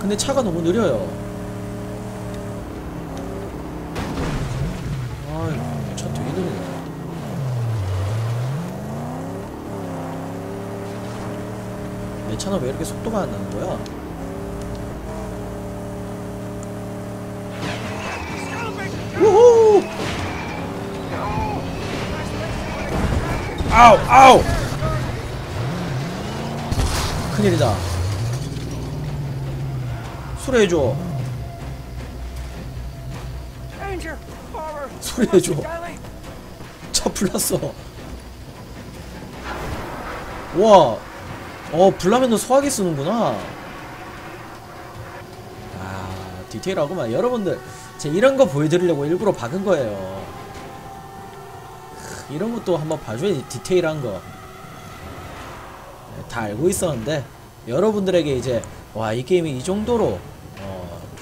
근데 차가 너무 느려요. 아이, 차 되게 느리네. 내 차는 왜 이렇게 속도가 안 나는 거야? 우후! 아우, 아우! 큰일이다. 수리해줘. Golly! 차 불났어. 와, 어, 불나면 너 소화기 쓰는구나. 아, 디테일하구만. 여러분들, 제가 이런 거 보여드리려고 일부러 박은 거예요. 크, 이런 것도 한번 봐줘야지, 디테일한 거. 네, 다 알고 있었는데, 여러분들에게 이제, 와, 이 게임이 이 정도로, 어,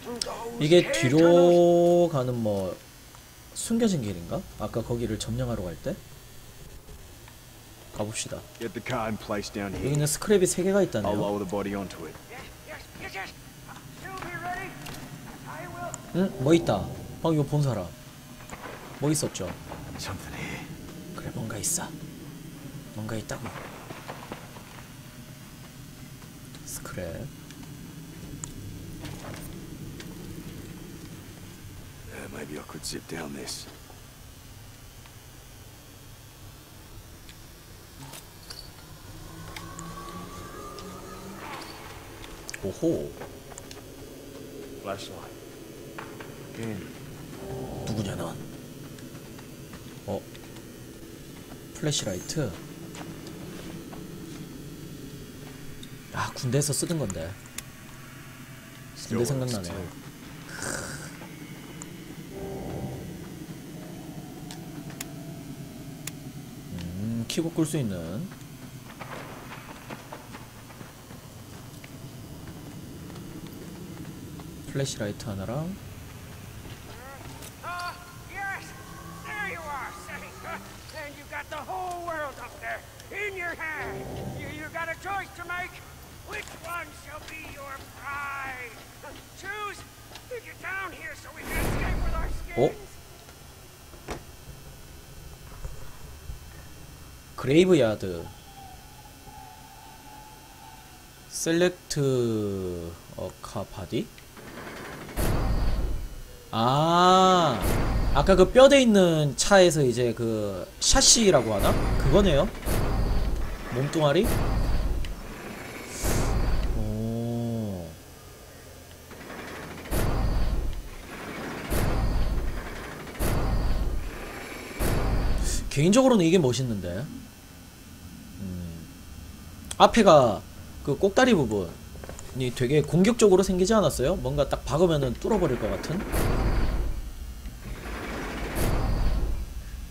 through those 이게. 뒤로 가는 뭐 숨겨진 길인가? 아까 거기를 점령하러 갈 때? 가봅시다. Get the car in place down here. 여기는 스크랩이 3개가 I'll 있다네요. lower the body onto it. Yes, yes, yes, yes! You'll be ready! I will! 응? 뭐 있다. 방금 이거 본 사람. 뭐 있었죠? Something. 그래 뭔가 있어. 뭔가 있다고. 스크랩. Uh, maybe I could zip down this. 오호. Flashlight. Again. 누구냐 넌? 어? 플래시라이트? 아 군대에서 쓰던 건데 군대 too. 음 키고 끌 수 있는 플래시라이트 하나랑 Ah, yes! There you are, Say! And you got the whole world up there in your hand. You, you got a choice to make. Which one shall be your prize? Choose. Get down here so we can escape with our skins. 어? 그레이브야드 셀렉트 어카 바디? 아 아까 그 뼈대 있는 차에서 이제 그 샤시라고 하나? 그거네요 몸뚱아리? 오 개인적으로는 이게 멋있는데 음, 앞에가 그 꼭다리 부분이 되게 공격적으로 생기지 않았어요? 뭔가 딱 박으면은 뚫어버릴 것 같은?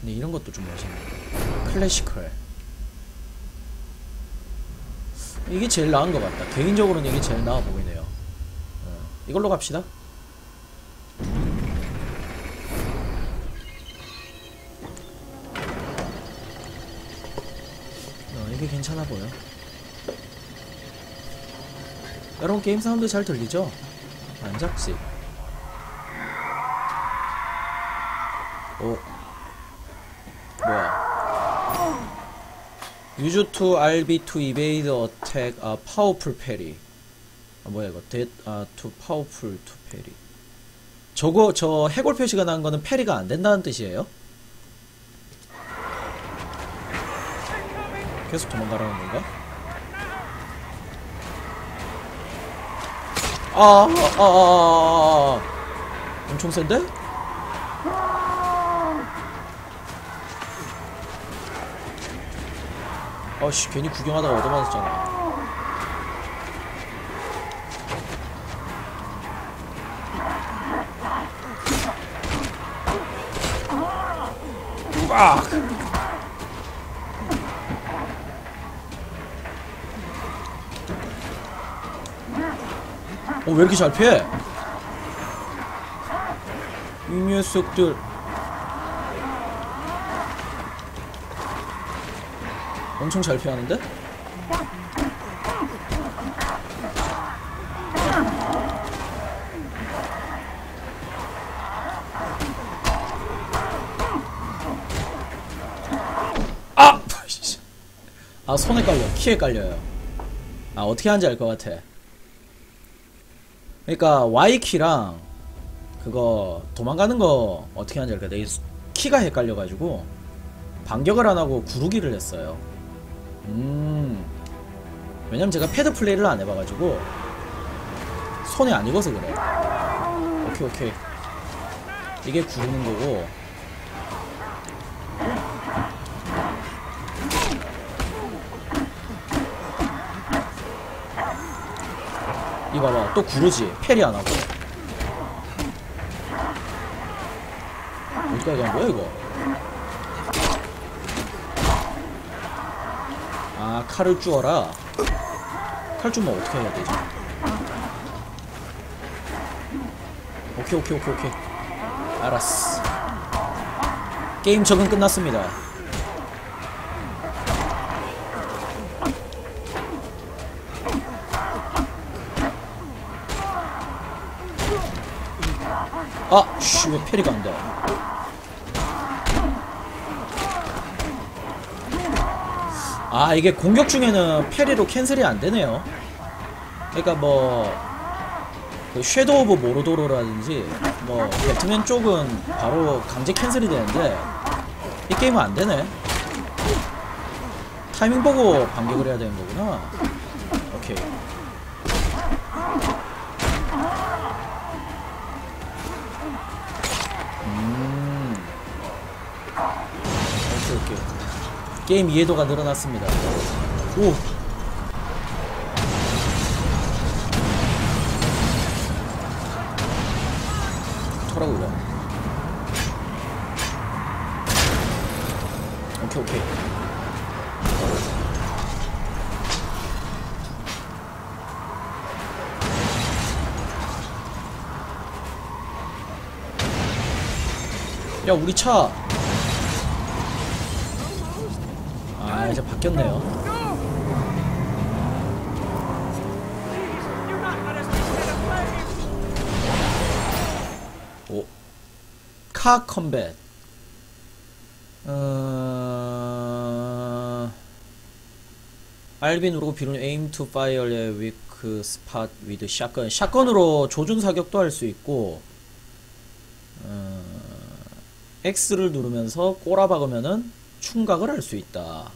근데 이런 것도 좀 멋있네 classical 이게 제일 나은 것 같다 개인적으로는 이게 제일 나아 보이네요 어, 이걸로 갑시다 어, 이게 괜찮아 보여. 여러분 게임 사운드 잘 들리죠? 안 작지? 오 뭐야? Use to RB to evade attack a powerful parry. 아 뭐야 이거? Uh, too powerful to parry. 저거 저 해골 표시가 난 거는 패리가 안 된다는 뜻이에요? 계속 도망가라는 건가? 아, 아, 아, 아, 아, 아. 엄청 센데? 아씨, 괜히 구경하다가 얻어맞았잖아. 빡! 어, 왜 이렇게 잘 피해? 이 녀석들. 엄청 잘 피하는데? 아! 아, 손에 깔려. 키에 깔려요. 아, 어떻게 하는지 알 것 같아. 그러니까 Y키랑 그거 도망가는 거 어떻게 하는지 알까? 내 키가 헷갈려가지고 반격을 안 하고 구르기를 했어요. 음. 왜냐면 제가 패드 플레이를 안 해봐가지고 손에 안 익어서 그래. 오케이 오케이. 이게 구르는 거고. 이 봐봐. 또 구르지. 패리 안 하고. 어디까지 간 거야 이거? 아 칼을 주어라. 칼 주면 어떻게 해야 되지? 오케이 오케이 오케이 오케이. 알았어. 게임 적응 끝났습니다 아, 씨, 왜 parry가 안 돼? 아, 이게 공격 중에는 parry로 cancel이 안 되네요. 그러니까 뭐, 그 Shadow of Mordor라든지, 뭐, 배트맨 쪽은 바로 강제 cancel이 되는데, 이 게임은 안 되네. 타이밍 보고 반격을 해야 되는 거구나. 게임 이해도가 늘어났습니다. 오. 터라고 이거 오케이 오케이. 야 우리 차. 바뀌었네요. 오. 카 컴뱃. 어... 알비 누르고 비루는 aim to fire의 weak spot with shotgun. 샷건으로 조준 사격도 할 수 있고, 어... X를 누르면서 꼬라 박으면은 충각을 할 수 있다.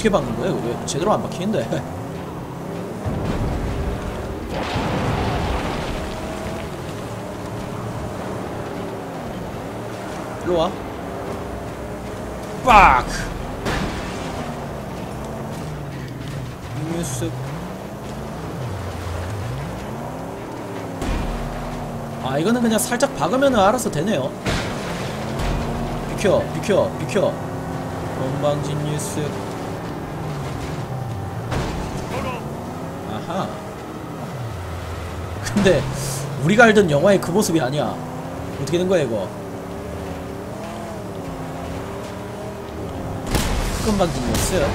어떻게 박는 거야? 이거 왜 제대로 안 박히는데? 일로 와. 빡! 이 녀석. 아, 이거는 그냥 살짝 박으면 알아서 되네요. 비켜, 비켜, 비켜. 건방진 녀석. 아하. 근데 우리가 알던 영화의 그 모습이 아니야. 어떻게 된 거야 이거? 건방진이었어요.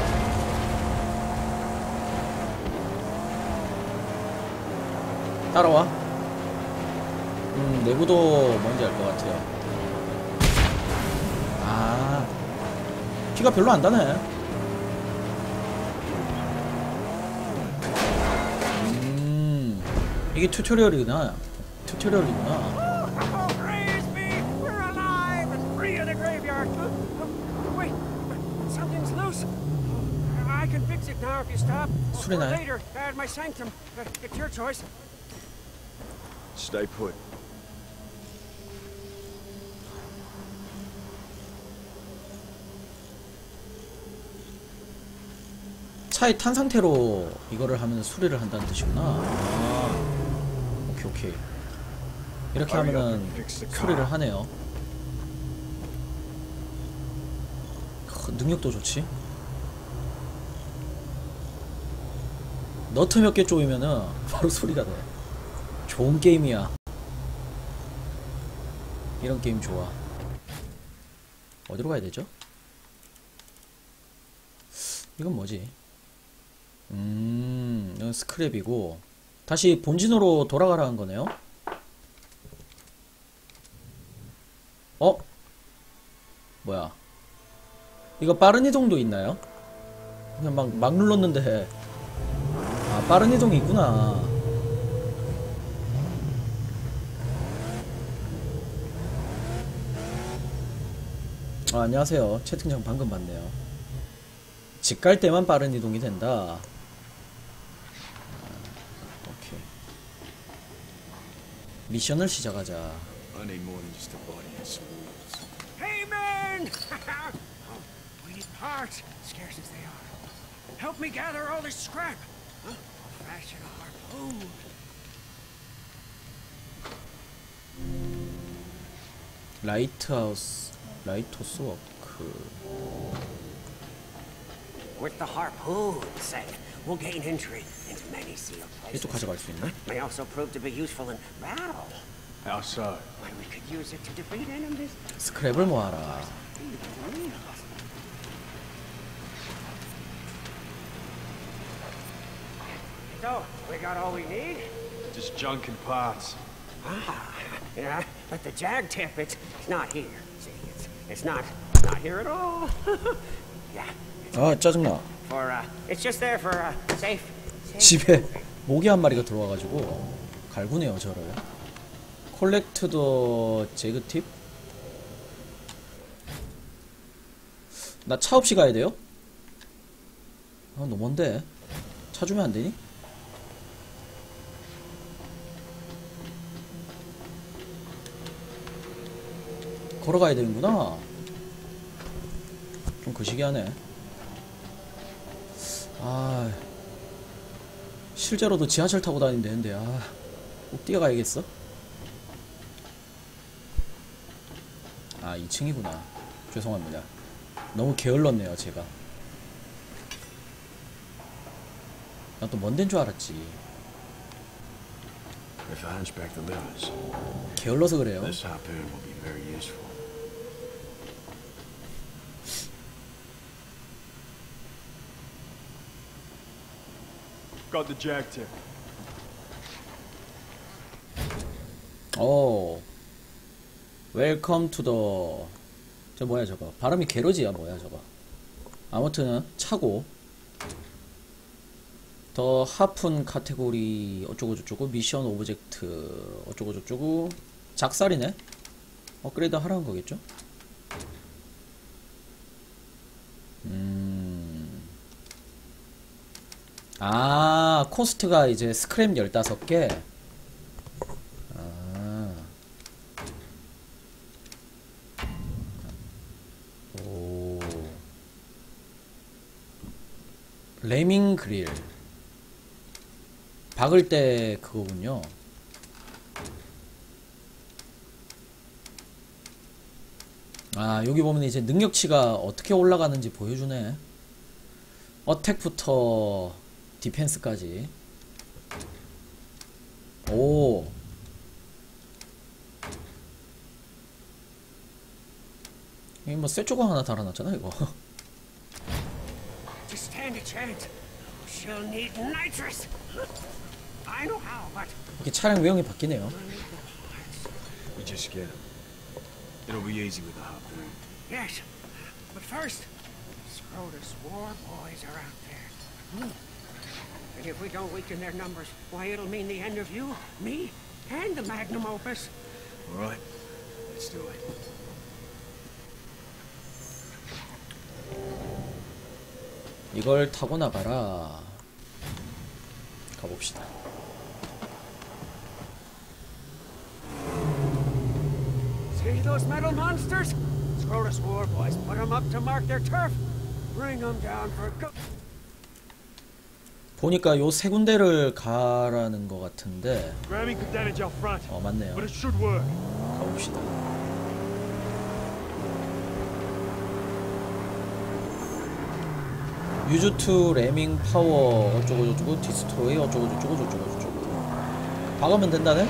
따라와. 음, 내구도 뭔지 알 것 같아요. 아, 피가 별로 안 다네. 이게 튜토리얼이구나. 튜토리얼이구나. Oh. Uh, uh. 술이 나요? Uh. Stay put. 차에 탄 상태로 이거를 하면 수리를 한다는 뜻이구나. 아, 오케이 오케이. 이렇게 하면은. 수리를 하네요. 크, 능력도 좋지. 너트 몇 개 쪼이면은 바로 수리가 돼. 좋은 게임이야. 이런 게임 좋아. 어디로 가야 되죠? 이건 뭐지? 음, 이건 스크랩이고 다시 본진으로 돌아가라는 거네요. 어? 뭐야? 이거 빠른 이동도 있나요? 그냥 막, 막 눌렀는데 아 빠른 이동이 있구나. 아, 안녕하세요. 채팅창 방금 봤네요. 집 갈 때만 빠른 이동이 된다. 미션을 시작하자. I need more than just a body and some wolves. Hey, man! oh, we need parts, scarce as they are. Help me gather all this scrap. Huh? I'll fashion a harpoon. 라이트하우스, 라이토스 워크. With the harpoon, say, we'll gain entry into many sealed 얘도 places. 가져갈 수 있네. May also prove to be useful in battle. How so? When we could use it to defeat enemies. 스크랩을 모아라. So, we got all we need? Just junk and parts. Ah, yeah, but the jag tip, it's, it's not here. See, it's, it's not, not here at all. yeah, 아 짜증나. Uh, uh. 집에 모기 한 마리가 들어와가지고 갈구네요 저를. 콜렉트 더 제그 팁? 나 차 없이 가야 돼요? 아 너무 먼데. 차 주면 안 되니? 걸어가야 되는구나. 좀 거시기하네. 아, 실제로도 지하철 타고 다니면 되는데, 아, 꼭 뛰어가야겠어? 아, 2층이구나. 죄송합니다. 너무 게을렀네요, 제가. 난또먼 데인 줄 알았지. 게을러서 그래요. Got the jag tip. 오. Welcome to the. 저 뭐야 저거. 발음이 garage야 뭐야 저거. 아무튼 차고. the harpoon category 어쩌고 저쩌고 mission object 어쩌고 저쩌고 작살이네. 업그레이드 하라는 거겠죠? 아, 코스트가 이제 스크램 15개. 아. 오. 레밍 그릴. 박을 때 그거군요. 아, 여기 보면 이제 능력치가 어떻게 올라가는지 보여주네. 어택부터 디펜스까지. 오. 이거 뭐 쇠조각 하나 달아놨잖아, 이거. stand a chance. She'll need nitrous. I know how, but 이렇게 차량 외형이 바뀌네요. We just get him. It'll be easy with the harpoon. yes. But first, Scrotus war boys are out there. And if we don't weaken their numbers, why, it'll mean the end of you, me, and the magnum opus. All right? Let's do it. 이걸 타고 나가라. 가봅시다. See those metal monsters? Scrotus war boys put 'em up to mark their turf. Bring 'em down for good. 보니까 요 세 군데를 가라는 것 같은데 어 맞네요. 가봅시다. use to ramming power 어쩌고 저쩌고 destroy 어쩌고 저쩌고 저쩌고 저쩌고 박으면 된다네?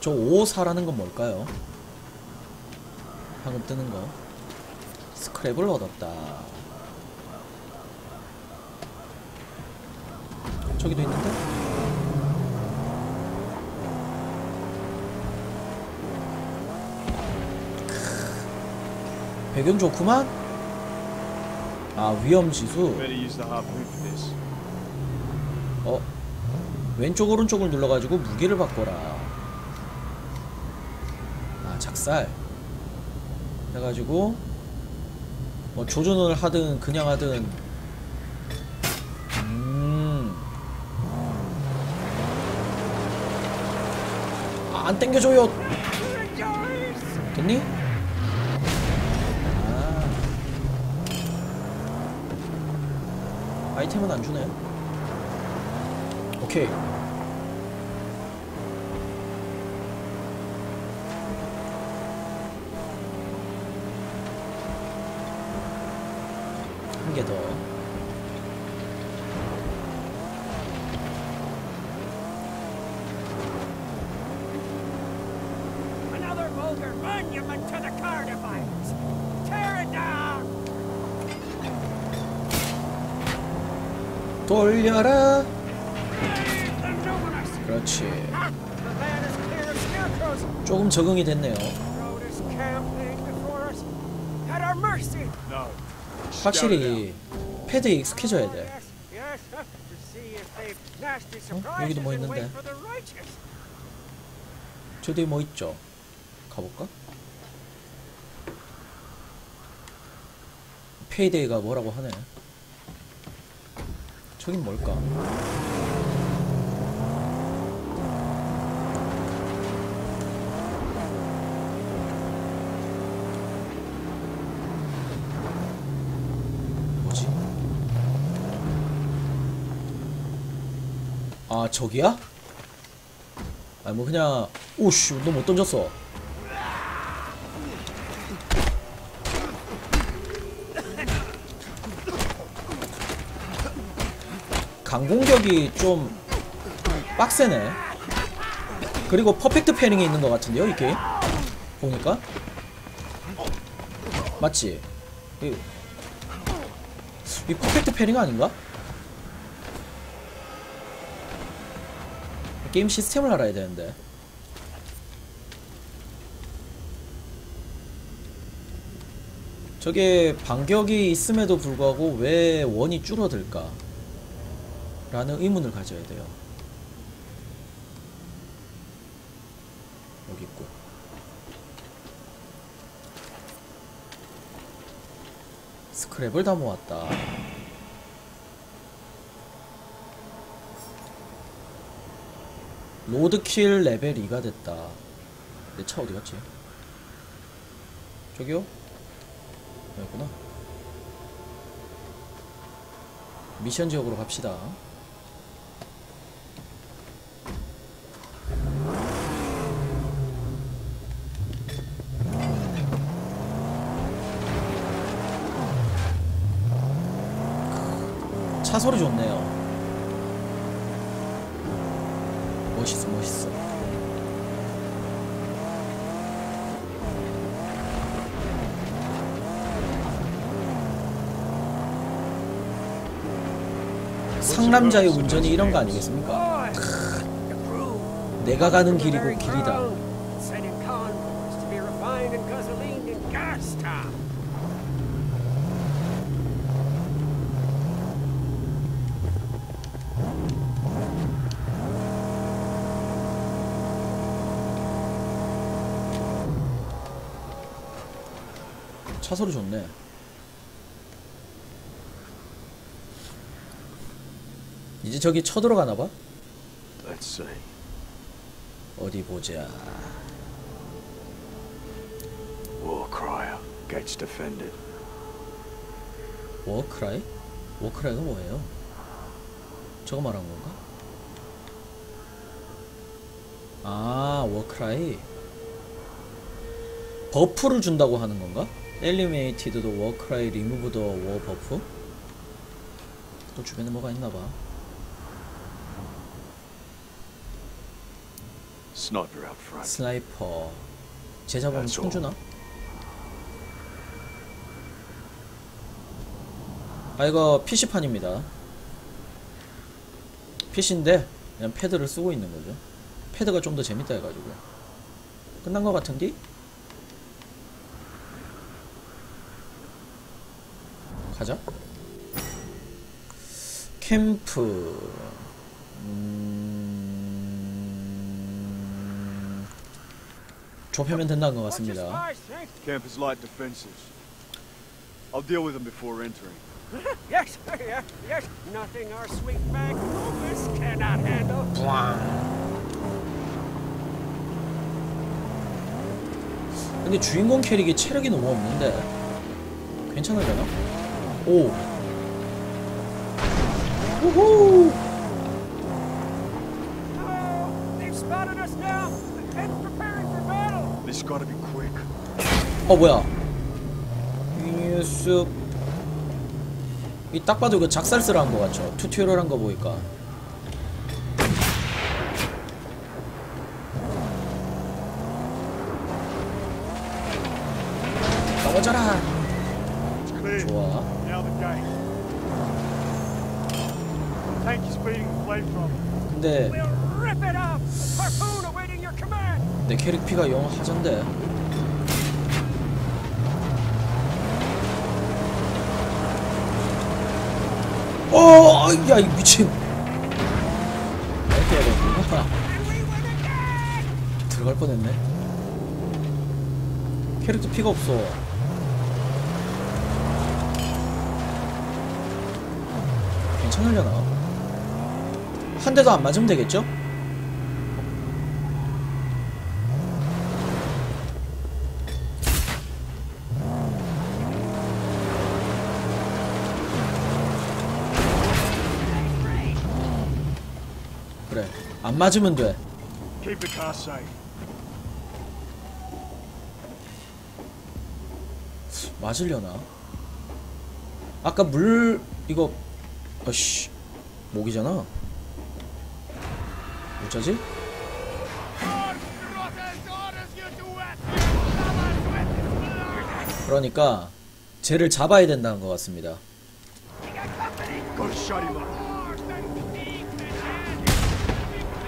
저 5사라는 건 뭘까요? 방금 뜨는 거. 스크랩을 얻었다. 저기도 있는데? 배경 좋구만? 아 위험 지수. Better use the harpoon for this. 어? 왼쪽 오른쪽을 눌러가지고 무게를 바꿔라. 아 작살 해가지고 뭐 조준을 하든 그냥 하든 음. 아, 안 땡겨줘요! 됐니? 아. 아이템은 안 주네. 오케이. 한 개 더. Another vulgar monument to the car defiance. Tear it down! 돌려라. 그렇지. Ah. 조금 적응이 됐네요. 확실히 패드에 익숙해져야 돼. Nasty 여기도 뭐 있는데? 저 뒤에 뭐 있죠? 가볼까? 페이데이가 뭐라고 하네. 저긴 뭘까? 뭐지? 아 저기야? 아니 뭐 그냥 오씨 너 못 던졌어 공격이 좀 빡세네 그리고 퍼펙트 패링이 있는 것 같은데요 이 게임 보니까 맞지? 이, 이 퍼펙트 패링 아닌가? 게임 시스템을 알아야 되는데 저게 반격이 있음에도 불구하고 왜 원이 줄어들까? 라는 의문을 가져야 돼요 여기 있고 스크랩을 다 모았다 로드킬 레벨 2가 됐다. 내 차 어디 갔지? 저기요? 여기구나. 미션 지역으로 갑시다. 차 소리 좋네요 멋있어 멋있어 상남자의 운전이 이런 거 아니겠습니까? 크... 내가 가는 길이고 길이다. 차 소리 좋네. 이제 저기 쳐들어가나 봐. Let's see. 어디 보자. Gates defended. War cry? War cry가 뭐예요? 저거 말한 건가? 아, war cry. buff를 준다고 하는 건가? 엘리메이티드도 워크라이 리무브도 워 버프? 또 주변에 뭐가 있나 봐. Sniper out front. Sniper. 제자범 총 주나? 아 이거 PC판입니다. PC인데 그냥 패드를 쓰고 있는 거죠. 패드가 좀 더 재밌다 해가지고 끝난 거 같은디? 가자. 캠프. 음... 좁혀면 된다는 것 같습니다. eh? Camp is light defenses. I'll deal with them before entering. Yes, yes, yes. Nothing our sweet bag Rufus cannot handle. 근데 주인공 캐릭이 체력이 너무 없는데 괜찮으려나? 오 우후 Oh. 어 뭐야 뉴스 이 딱 봐도 그 작살스러 한거 같죠? 튜토리얼 한거 보니까 넘어져라 It's clear. 좋아 Now the gate. Tank is feeding the flamethrower. 근데 We'll rip it off. Harpoon awaiting your command. 내 캐릭 피가 영 하전데 어, 야, 이 미친. 이렇게 해야 again. 들어갈 뻔했네. 캐릭터 피가 없어. 괜찮으려나? 한 대도 안 맞으면 되겠죠? 안 맞으면 돼. 맞으려나? 아까 물 이거 어씨 목이잖아. 어쩌지? 그러니까 쟤를 잡아야 된다는 것 같습니다.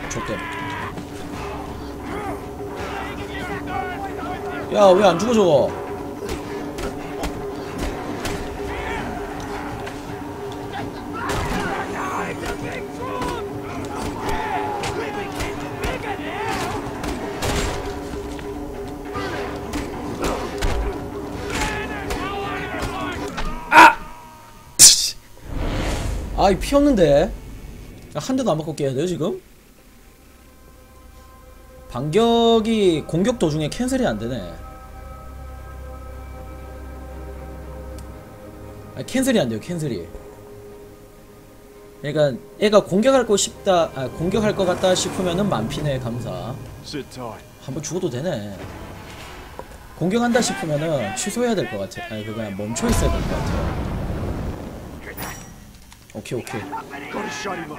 Gotta shut him up. 족댐. 야, 왜 안 죽어 저거? 아, 이 피 없는데. 야, 한 대도 안 맞고 깨야 돼요, 지금? 반격이 공격 도중에 캔슬이 안 되네. 아, 캔슬이 안 돼요, 캔슬이. 그러니까 애가 공격할 거 싶다, 아, 공격할 것 같다 싶으면은 만피네 감사. 한번 죽어도 되네. 공격한다 싶으면은 취소해야 될 것 같아. 아니 그거 그냥 멈춰 있어야 될 것 같아. 오케이 오케이.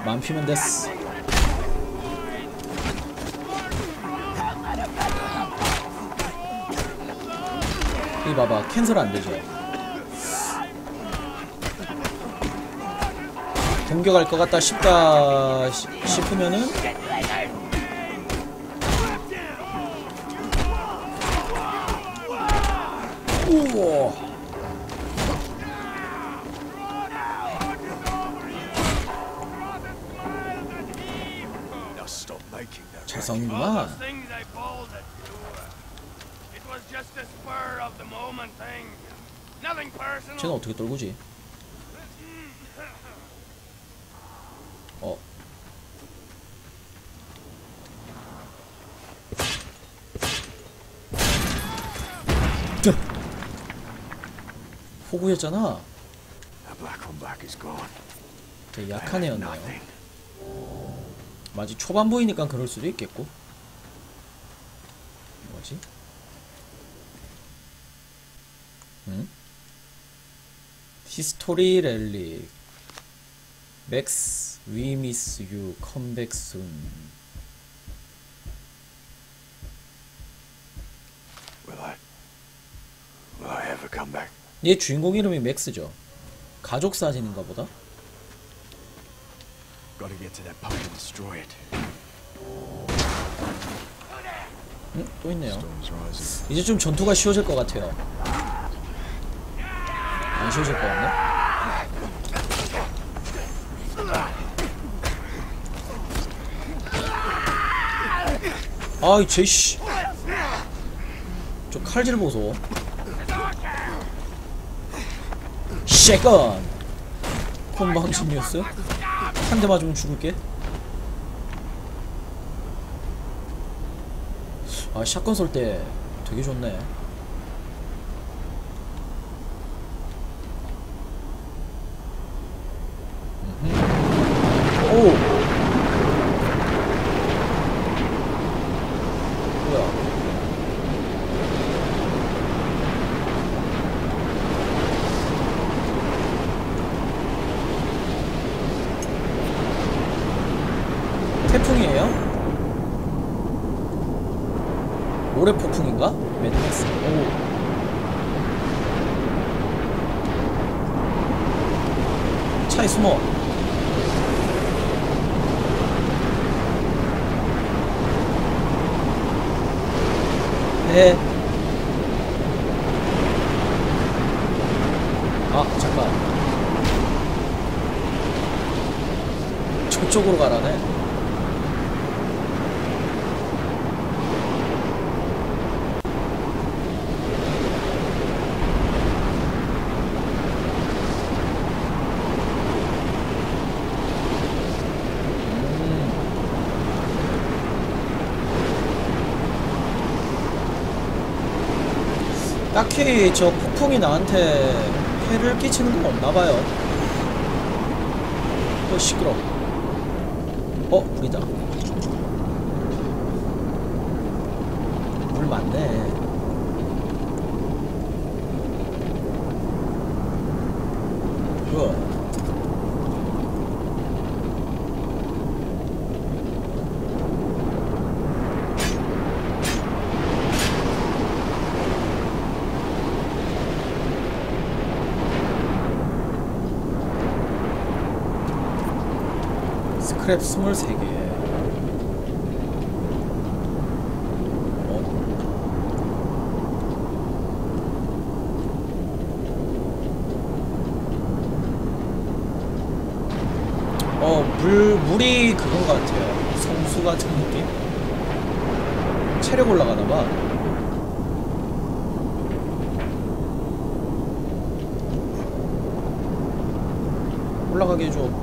만피면 됐어. 이 봐봐 캔슬 안 되죠. 동격할 것 같다 싶다 시- 싶으면은 우와 Now stop making that. 잘 All 싸우는구나 쟤는 어떻게 떨구지? 어 뜨! 호구였잖아. 되게 약한 애였네요 Nothing. 마치 초반부이니까 그럴 수도 있겠고 뭐지? 응? 히스토리 랠리 맥스 We miss you come back soon Will I? Will I ever come back? 얘 주인공 이름이 맥스죠 가족 사진인가 보다 Gotta get to that pump and destroy it. 응? 또 있네요. 이제 좀 전투가 쉬워질 것 같아요 안 쉬워질 것 같네? 아이 제씨. 저 칼질 보소 쉐건! 콤방심이었어요? 한 대 맞으면 죽을게. 아 샷건 쏠 때 되게 좋네 음흠. 오 뭐야 태풍이에요? 모래 폭풍인가? 매드맥스. 오. 차에 숨어. 네. 아, 잠깐. 저쪽으로 가라네. 딱히 저 폭풍이 나한테 해를 끼치는 건 없나 봐요. 어 시끄러. 어 물이다. 물 많네. 우와. 스 크랩 23개. 어? 어, 물, 물이 그건 것 같아요. 성수 같은 느낌? 체력 올라가나봐. 올라가게 해줘.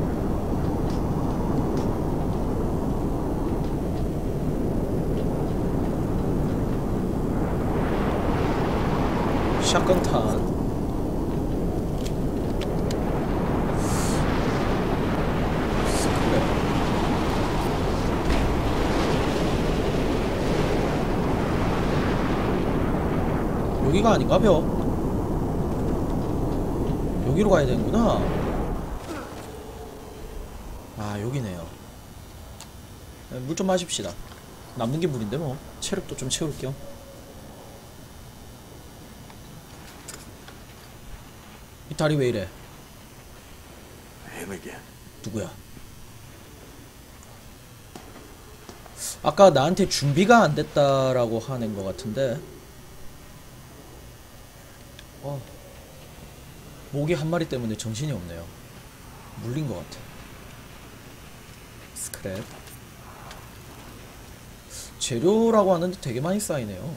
샷건 탄. 스크랩. 여기가 아닌가 벼? 여기로 가야 되는구나. 아 여기네요. 물 좀 마십시다. 남는 게 물인데 뭐 체력도 좀 채울 겸. 다리 왜 이래? 누구야? 아까 나한테 준비가 안 됐다라고 하는 것 같은데. 어. 모기 한 마리 때문에 정신이 없네요. 물린 것 같아. 스크랩. 재료라고 하는데 되게 많이 쌓이네요.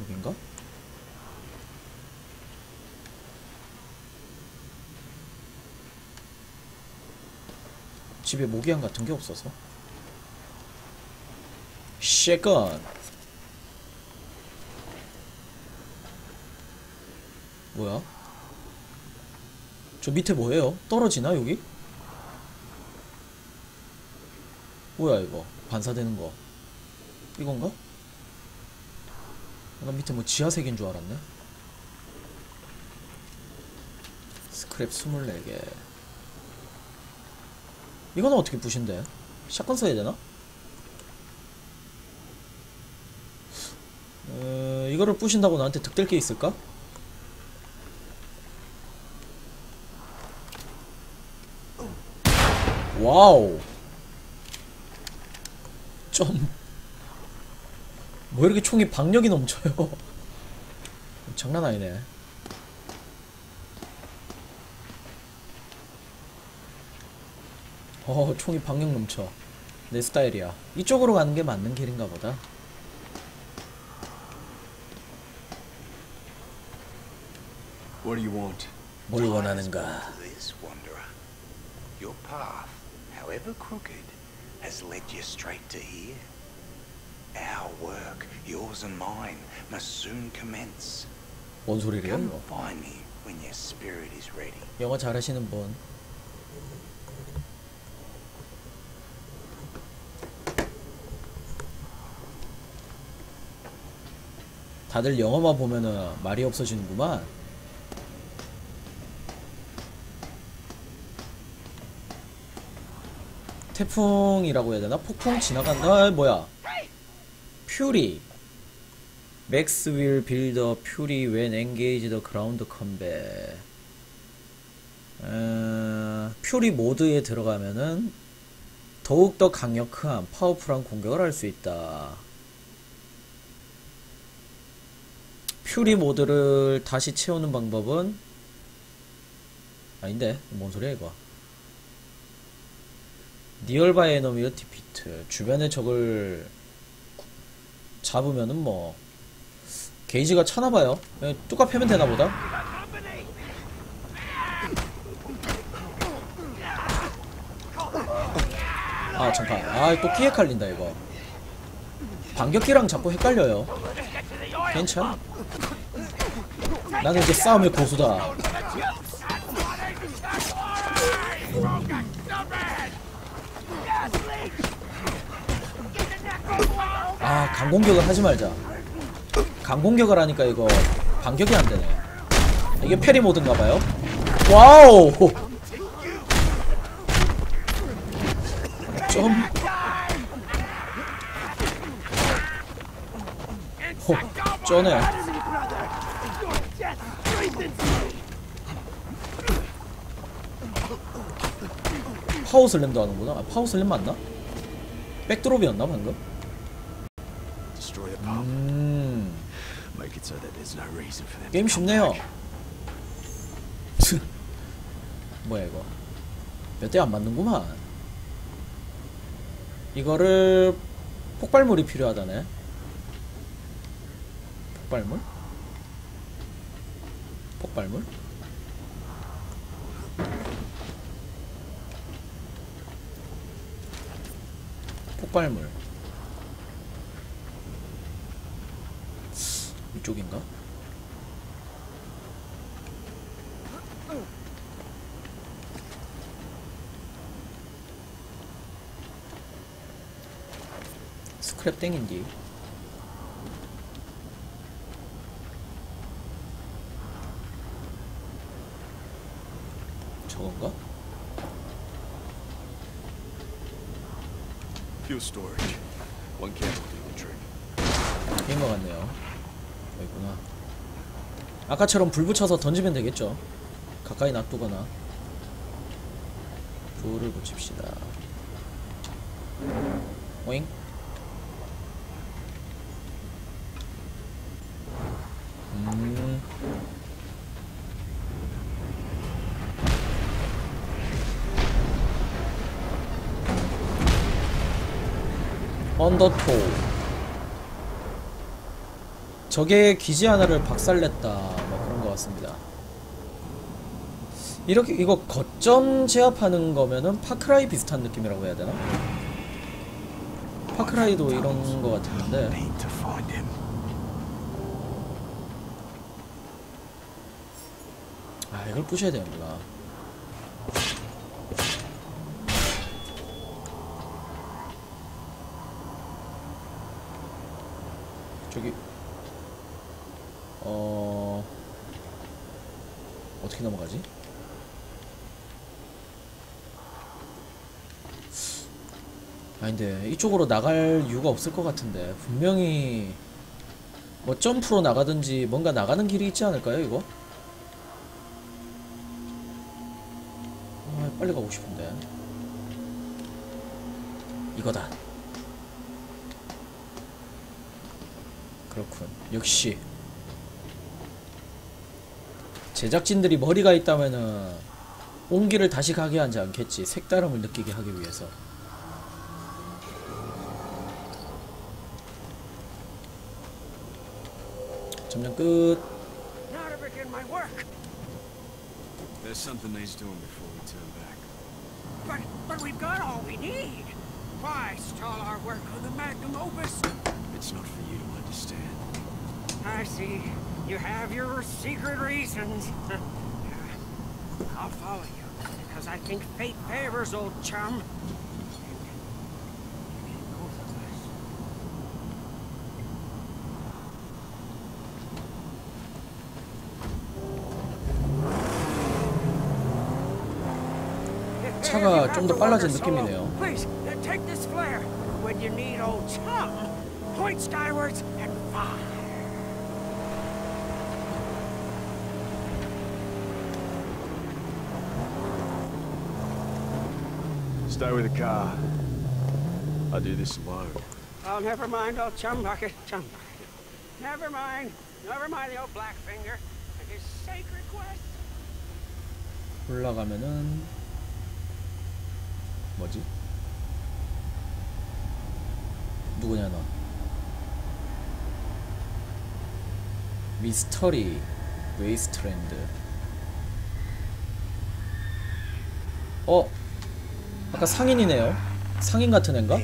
여긴가? 집에 모기향 같은 게 없어서. 쉐건. 뭐야? 저 밑에 뭐예요? 떨어지나 여기? 뭐야 이거 반사되는 거 이건가? 나 밑에 뭐 지하색인 줄 알았네 스크랩 24개 이거는 어떻게 부신대? 샷건 써야 되나? 어, 이거를 부신다고 나한테 득될 게 있을까? 와우 좀 뭐 이렇게 총이 박력이 넘쳐요 장난 아니네 어 총이 박력 넘쳐 내 스타일이야 이쪽으로 가는 게 맞는 길인가 보다 What do you want? 뭘 원하는가. Your path, however crooked, has led you straight to here. Our work, yours and mine, must soon commence. 뭔 소리래요 Come find me when your spirit is ready. 영어 잘하시는 분 다들 영어만 보면은 말이 없어지는구만. 태풍이라고 해야 되나? 폭풍 지나간다. 아, 뭐야? Fury. Max will build the fury when engage the ground 어, fury 모드에 들어가면은 더욱더 강력한 파워풀한 공격을 할 수 있다. fury 모드를 다시 채우는 방법은 아닌데 뭔 소리야 이거. Nearby enemy are defeat 주변의 적을 잡으면은 뭐 게이지가 차나봐요. 그냥 뚜까 패면 되나보다. 아 잠깐. 아 또 끼에 칼린다 이거. 반격기랑 자꾸 헷갈려요. 괜찮아 나는 이제 싸움의 고수다. 아 강공격을 하지 말자. 강공격을 하니까 이거 반격이 안 되네. 이게 페리 모드인가 봐요? 와우! 좀. 호, 쩌네 파워슬램도 하는구나 아, 파워슬램 맞나? 백드롭이었나 방금? 음 게임 쉽네요. 뭐야 이거 몇 대 안 맞는구만 이거를 폭발물이 필요하다네 폭발물? 폭발물? 폭발물 이쪽인가? 스크랩 땡인디 저건가? Fuel storage. One can do the trick. 인것 같네요 여기구나 아까처럼 불 붙여서 던지면 되겠죠 가까이 놔두거나 불을 붙입시다. 오잉? 언더토 적의 기지 하나를 박살냈다 뭐 그런 것 같습니다 이렇게 이거 거점 제압하는 거면은 파크라이 비슷한 느낌이라고 해야 되나? 파크라이도 이런 거 같았는데. 아 이걸 부셔야 되는구나 저기 어 어떻게 넘어가지? 아닌데 이쪽으로 나갈 이유가 없을 것 같은데 분명히 뭐 점프로 나가든지 뭔가 나가는 길이 있지 않을까요 이거? 아, 빨리 가고 싶은데. 이거다. 그렇군. 역시. 제작진들이 머리가 있다면은 온기를 다시 가게 하지 않겠지. 색다름을 느끼게 하기 위해서. good. Now to begin my work. There's something he's doing before we turn back. But, but we've got all we need. Why stall our work with the magnum opus? It's not for you to understand. I see. You have your secret reasons. I'll follow you, because I think fate favors, old chum. 차가 좀 더 빨라진 느낌이네요. Please, uh, take this flare. When you need old chum, point skywards and fire. Stay with the car. I do this alone. Oh, never mind old chum bucket, chum bucket. Never mind. Never mind the old black finger and his sacred quest. 올라가면은 뭐지? 누구냐 너? 미스터리 웨이스트랜드. 어? 아까 상인이네요. 상인 같은 앤가?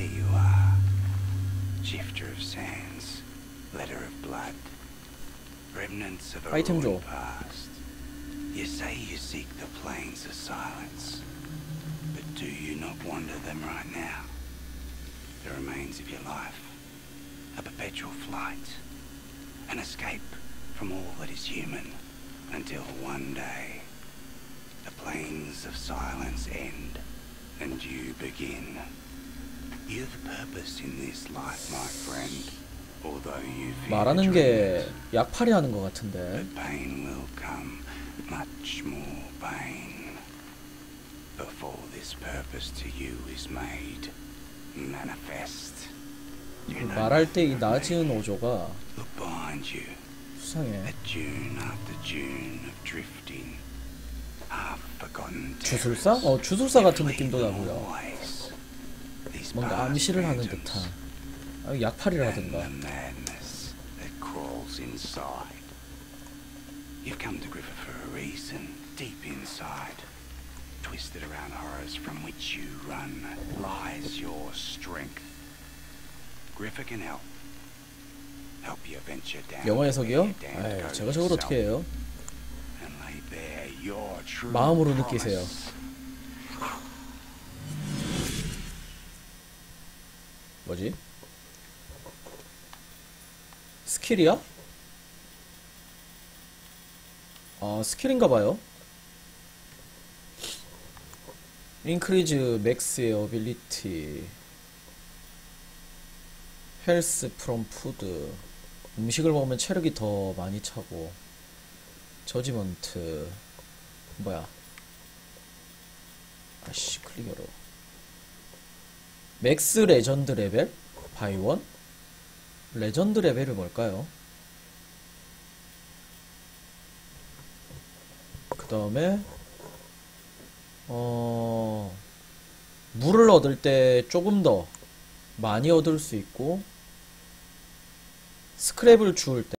아이템 줘. You say you seek the plains of silence, do you not wander them right now? The remains of your life, a perpetual flight, an escape from all that is human, until one day the plains of silence end and you begin. You've purpose in this life, my friend. Although you fear 말하는 dread 게 it, 약팔이 하는 것 같은데. but pain will come, much more pain. Before this purpose to you is made manifest. You know 말할 때 이 nothing of 낮은 me. 오조가 Look behind you. 수상해. A dune after dune of drifting. Half forgotten 주술사? 어 주술사 같은 느낌도 나고요. 뭔가 뭔가 암시를 하는 듯한. 아, 약팔이를 하든가. And the madness that crawls inside. You've come to Griffith for a reason. Deep inside, Twisted around horrors from which you run, lies your strength. Griffith can help. Help you venture down. 영어 해석이요? go 제가 저걸 어떻게 해요? 마음으로. 느끼세요. 뭐지? 스킬이야? 아 스킬인가봐요 increase 맥스의 ability health from food 음식을 먹으면 체력이 더 많이 차고 judgment 뭐야 아씨 클릭 어려워 Max legend level? By one? Legend level이 뭘까요? 그 다음에 어 물을 얻을 때 조금 더 많이 얻을 수 있고 스크랩을 주울 때